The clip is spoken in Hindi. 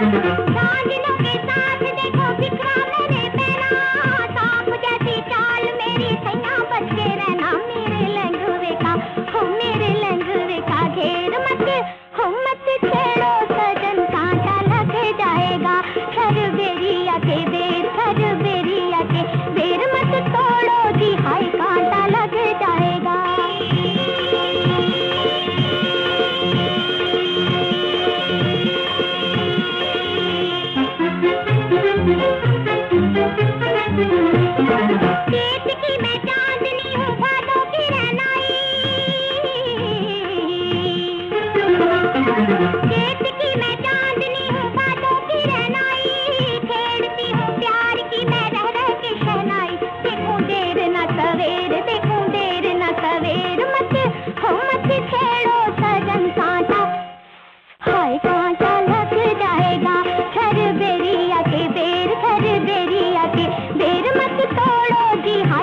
बांधना तोड़ोगी हाँ।